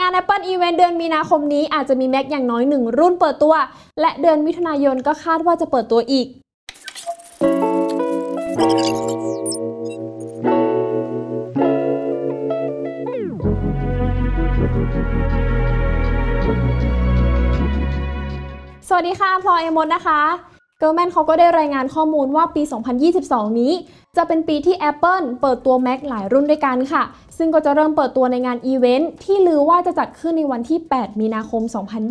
งาน Apple Event เดือนมีนาคมนี้อาจจะมี Mac อย่างน้อยหนึ่งรุ่นเปิดตัว และเดือนมิถุนายนก็คาดว่าจะเปิดตัวอีก สวัสดีค่ะ พลอยเอมดนะคะ เกิร์แมนเขาก็ได้รายงานข้อมูลว่าปี 2022 นี้ จะเป็นปีที่ Apple เปิดตัว Mac หลายรุ่นด้วยกันค่ะ ซึ่งก็จะเริ่มเปิดตัวในงานอีเวนต์ที่ลือว่าจะจัดขึ้นในวันที่ 8 มีนาคม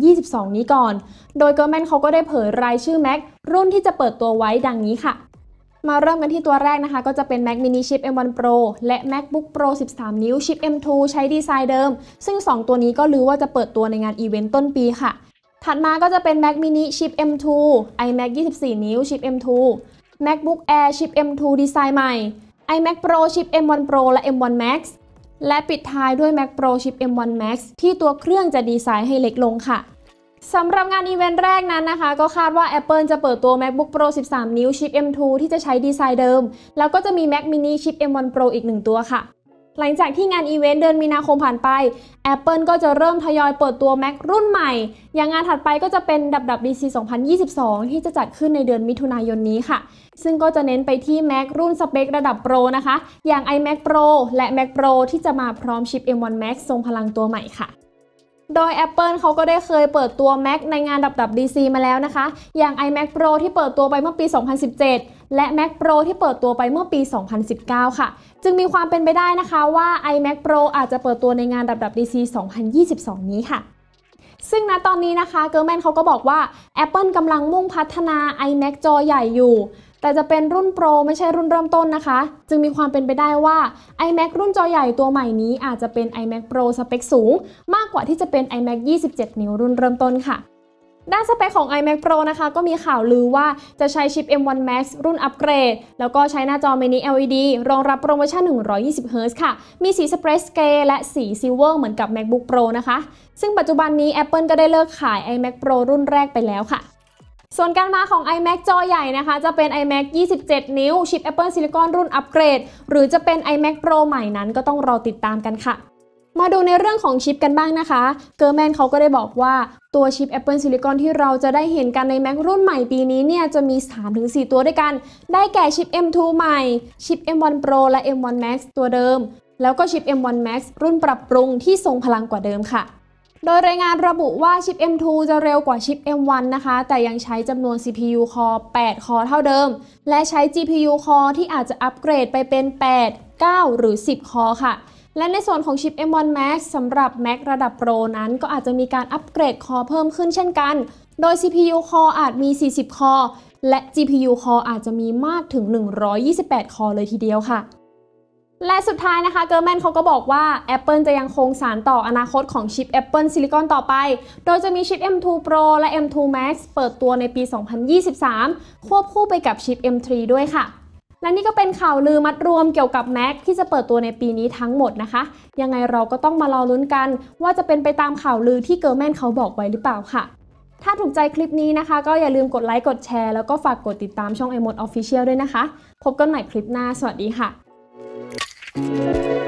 2022 นี้ก่อน โดยเกอร์แมนเขาก็ได้เผยรายชื่อ Mac รุ่นที่จะเปิดตัวไว้ดังนี้ค่ะ มาเริ่มกันที่ตัวแรกนะคะ ก็จะเป็น Mac mini ชิป M1 Pro และ MacBook Pro 13 นิ้วชิป M2 ใช้ดีไซน์เดิม ซึ่ง 2 ตัวนี้ก็ลือว่าจะเปิดตัวในงานอีเวนต์ต้นปีค่ะ ถัดมาก็จะเป็น Mac mini ชิป M2 iMac 24 นิ้วชิป M2 MacBook Air ชิป M2 ดีไซน์ใหม่ iMac Pro ชิป M1 Pro และ M1 Max และปิดท้ายด้วย Mac Pro ชิป M1 Max ที่ตัวเครื่องจะดีไซน์ให้เล็กลงค่ะสำหรับงานอีเวนต์แรกนั้นนะคะ ก็คาดว่า Apple จะเปิดตัว MacBook Pro 13 นิ้วชิป M2 ที่จะใช้ดีไซน์เดิม แล้วก็จะมี Mac mini ชิป M1 Pro อีกหนึ่งตัวค่ะ หลังจากที่งานอีเวนต์เดือนมีนาคมผ่านไป Apple ก็จะเริ่มทยอยเปิดตัว Mac รุ่นใหม่ อย่างงานถัดไปก็จะเป็นดับดับ DC 2022 ที่จะจัดขึ้นในเดือนมิถุนายนนี้ค่ะ ซึ่งก็จะเน้นไปที่ Mac รุ่นสเปคระดับโปรนะคะ อย่าง iMac Pro และ Mac Pro ที่จะมาพร้อมชิป M1 Max ทรงพลังตัวใหม่ค่ะ โดย Apple เขาก็ได้เคยเปิดตัว Mac ในงานดับดับ DC มาแล้วนะคะ อย่าง iMac Pro ที่เปิดตัวไปเมื่อปี 2017 และ Mac Pro ที่เปิดตัวไปเมื่อปี 2019 ค่ะ จึงมีความเป็นไปได้นะคะว่า iMac Pro อาจจะเปิดตัวในงานดับดับ DC 2022 นี้ค่ะ ซึ่งณตอนนี้นะคะเกอร์แมนเขาก็บอกว่า Apple กำลังมุ่งพัฒนา iMac จอใหญ่อยู่ แต่จะเป็นรุ่น Pro ไม่ใช่รุ่นเริ่มต้นนะคะ จึงมีความเป็นไปได้ว่า iMac รุ่นจอใหญ่ตัวใหม่นี้อาจจะเป็น iMac Pro สเปคสูง มากกว่าที่จะเป็น iMac 27 นิ้วรุ่นเริ่มต้นค่ะ ด้านสเปคของ iMac Pro นะคะ ก็มีข่าวลือว่าจะใช้ชิป M1 Max รุ่นอัปเกรด แล้วก็ใช้หน้าจอ Mini LED รองรับโปรโมชั่น 120Hz ค่ะ มีสี Space Gray และสี Silver เหมือนกับ MacBook Pro นะคะ ซึ่งปัจจุบันนี้ Apple ก็ได้เลิกขาย iMac Pro รุ่นแรกไปแล้วค่ะส่วนการมาของ iMac จอใหญ่นะคะ จะเป็น iMac 27 นิ้ว ชิป Apple Silicon รุ่นอัปเกรด หรือจะเป็น iMac Pro ใหม่นั้นก็ต้องรอติดตามกันค่ะ มาดูในเรื่องของชิปกันบ้างนะคะ เกอร์แมนเขาก็ได้บอกว่าตัวชิป Apple Silicon ที่เราจะได้เห็นกันใน Mac รุ่นใหม่ปีนี้เนี่ยจะมี 3-4 ตัวด้วยกัน ได้แก่ชิป M2 ใหม่ ชิป M1 Pro และ M1 Max ตัวเดิม แล้วก็ชิป M1 Max รุ่นปรับปรุงที่ทรงพลังกว่าเดิมค่ะ โดยรายงานระบุว่าชิป M2 จะเร็วกว่าชิป M1 นะคะ แต่ยังใช้จำนวน CPU Core 8คอเท่าเดิม และใช้ GPU Core ที่อาจจะอัปเกรดไปเป็น 8 9 หรือ 10คอค่ะ และในส่วนของชิป M1 Max สำหรับ Mac ระดับโปรนั้นก็อาจจะมีการอัปเกรดคอเพิ่มขึ้นเช่นกัน โดย CPU Core อาจมี 40 คอ และ GPU Core อาจจะมีมากถึง 128 core เลยทีเดียวค่ะ และสุดท้ายนะคะ เกอร์แมนเขาก็บอกว่า Apple จะยังคงสานต่ออนาคตของชิป Apple Silicon ต่อไป โดยจะมีชิป M2 Pro และ M2 Max เปิดตัวในปี 2023 ควบคู่ไปกับชิป M3 ด้วยค่ะ และนี่ก็เป็นข่าวลือมัดรวมเกี่ยวกับ Mac ที่จะเปิดตัวในปีนี้ทั้งหมดนะคะ ยังไงเราก็ต้องมารอลุ้นกัน ว่าจะเป็นไปตามข่าวลือที่เกอร์แมนเขาบอกไว้หรือเปล่าค่ะ ถ้าถูกใจคลิปนี้นะคะ ก็อย่าลืมกดไลค์กดแชร์แล้วก็ฝากกดติดตามช่อง i m o d Official ด้วยนะคะ พบกันใหม่คลิปหน้า สวัสดีค่ะ Thank you.